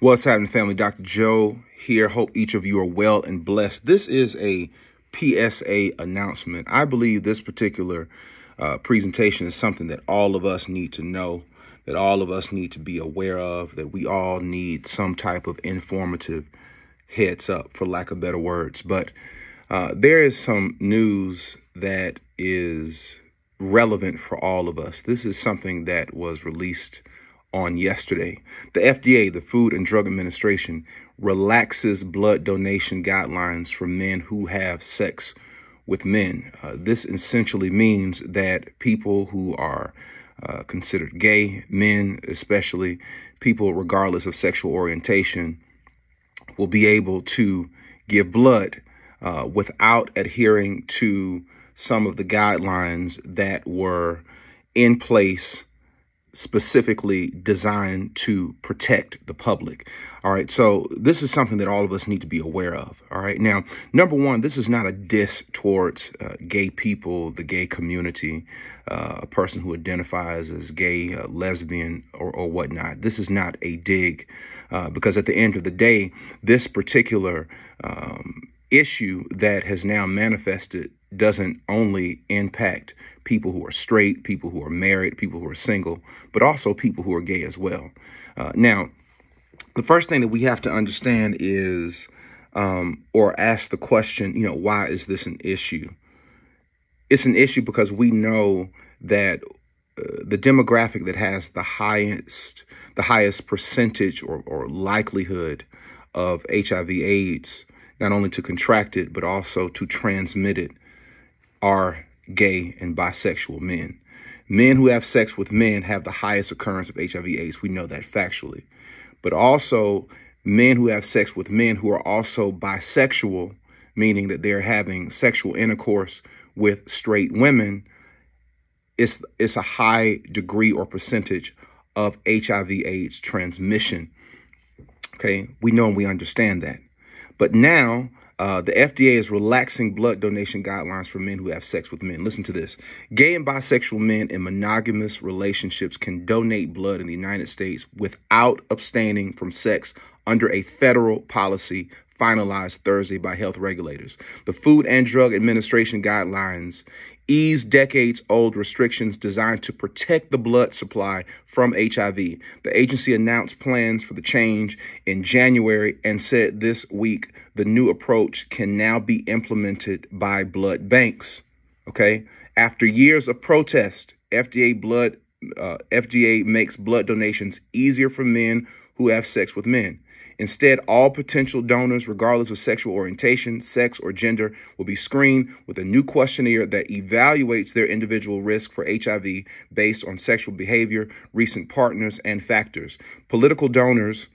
What's happening, family? Dr. Joe here. Hope each of you are well and blessed. This is a PSA announcement. I believe this particular uh, presentation is something that all of us need to know, that all of us need to be aware of, that we all need some type of informative heads up, for lack of better words. But uh, there is some news that is relevant for all of us. This is something that was released on yesterday. The FDA, the Food and Drug Administration, relaxes blood donation guidelines for men who have sex with men. Uh, this essentially means that people who are uh, considered gay, men especially, people regardless of sexual orientation, will be able to give blood uh, without adhering to some of the guidelines that were in place specifically designed to protect the public. All right, so this is something that all of us need to be aware of. All right, now, number one, this is not a diss towards uh, gay people, the gay community, uh, a person who identifies as gay, uh, lesbian, or, or, whatnot. This is not a dig, uh, because at the end of the day, this particular um, issue that has now manifested doesn't only impact people who are straight, people who are married, people who are single, but also people who are gay as well. Uh, now, the first thing that we have to understand is, um, or ask the question, you know, why is this an issue? It's an issue because we know that uh, the demographic that has the highest, the highest percentage or, or likelihood of HIV/AIDS, not only to contract it but also to transmit it, are gay and bisexual men. Men who have sex with men have the highest occurrence of HIV AIDS. We know that factually. But also, men who have sex with men who are also bisexual, meaning that they're having sexual intercourse with straight women, it's, it's a high degree or percentage of HIV AIDS transmission. Okay, we know and we understand that. But now uh, the FDA is relaxing blood donation guidelines for men who have sex with men. Listen to this. Gay and bisexual men in monogamous relationships can donate blood in the United States without abstaining from sex under a federal policy finalized Thursday by health regulators. The Food and Drug Administration guidelines ease decades old restrictions designed to protect the blood supply from HIV. The agency announced plans for the change in January and said this week the new approach can now be implemented by blood banks. Okay. After years of protest, FDA blood uh, FDA makes blood donations easier for men who have sex with men. Instead, all potential donors, regardless of sexual orientation, sex, or gender, will be screened with a new questionnaire that evaluates their individual risk for HIV based on sexual behavior, recent partners, and factors. Political donors,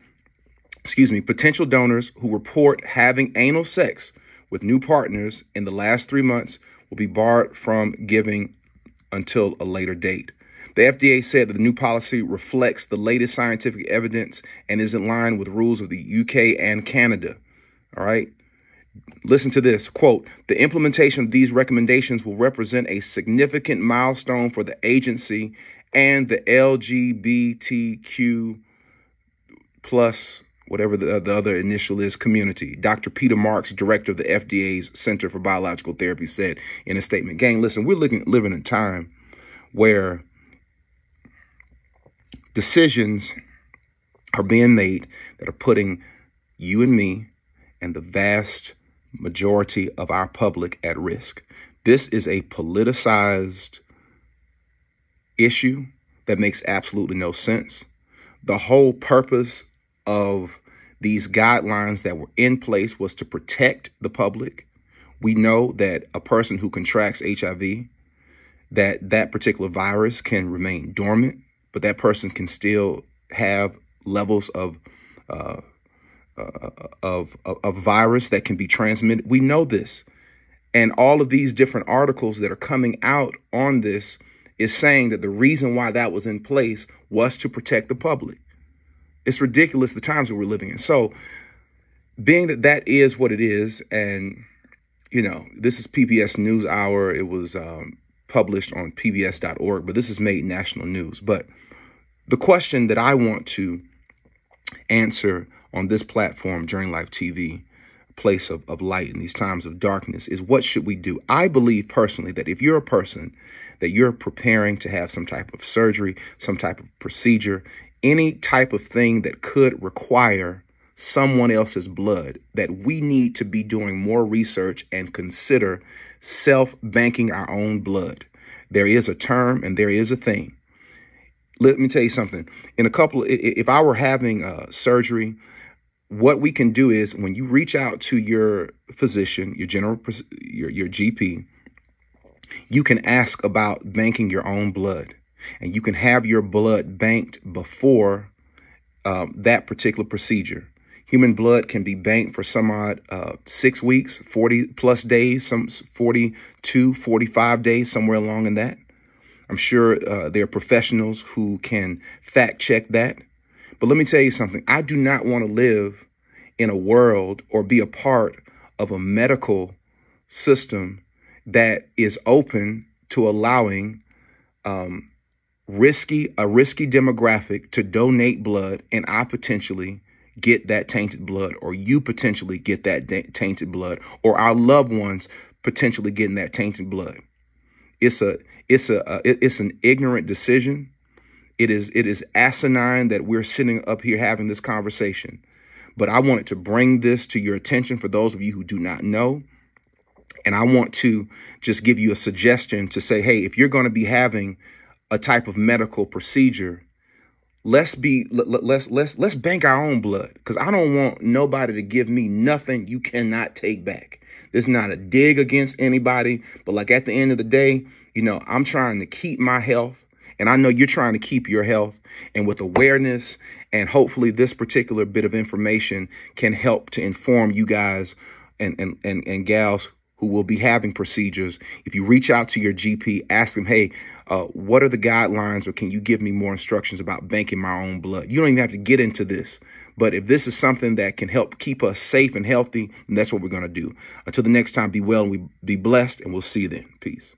excuse me, potential donors who report having anal sex with new partners in the last three months will be barred from giving until a later date. The FDA said that the new policy reflects the latest scientific evidence and is in line with rules of the UK and Canada. All right. Listen to this quote The implementation of these recommendations will represent a significant milestone for the agency and the LGBTQ plus whatever the, the other initial is, community. Dr. Peter Marks, director of the FDA's Center for Biological Therapy, said in a statement, gang, listen, we're living, living in a time where decisions are being made that are putting you and me and the vast majority of our public at risk. This is a politicized issue that makes absolutely no sense. The whole purpose of these guidelines that were in place was to protect the public. We know that a person who contracts HIV, that that particular virus can remain dormant but that person can still have levels of uh, uh, of, of virus that can be transmitted. We know this. And all of these different articles that are coming out on this is saying that the reason why that was in place was to protect the public. It's ridiculous the times that we're living in. So, being that that is what it is, and you know, this is PBS News Hour. It was um, published on PBS.org, but this is made national news. But the question that I want to answer on this platform, Journey Life TV, place of, of light in these times of darkness, is what should we do? I believe personally that if you're a person that you're preparing to have some type of surgery, some type of procedure, any type of thing that could require someone else's blood, that we need to be doing more research and consider self banking our own blood. There is a term and there is a thing. Let me tell you something. In a couple, if I were having uh, surgery, what we can do is when you reach out to your physician, your general, your, your GP, you can ask about banking your own blood and you can have your blood banked before um, that particular procedure. Human blood can be banked for some odd uh, six weeks, 40 plus days, some 42, 45 days, somewhere along in that. I'm sure uh, there are professionals who can fact check that. But let me tell you something. I do not want to live in a world or be a part of a medical system that is open to allowing um, risky a risky demographic to donate blood and I potentially get that tainted blood or you potentially get that tainted blood or our loved ones potentially getting that tainted blood. It's a it's a, a it's an ignorant decision. It is it is asinine that we're sitting up here having this conversation. But I wanted to bring this to your attention for those of you who do not know. And I want to just give you a suggestion to say, hey, if you're going to be having a type of medical procedure, let's be let's let's let's bank our own blood because I don't want nobody to give me nothing you cannot take back. Is not a dig against anybody, but like at the end of the day, you know, I'm trying to keep my health, and I know you're trying to keep your health. And with awareness, and hopefully this particular bit of information can help to inform you guys and and and, and gals who will be having procedures. If you reach out to your GP, ask them, hey, uh, what are the guidelines or can you give me more instructions about banking my own blood? You don't even have to get into this. But if this is something that can help keep us safe and healthy, that's what we're going to do. Until the next time, be well and we be blessed, and we'll see you then. Peace.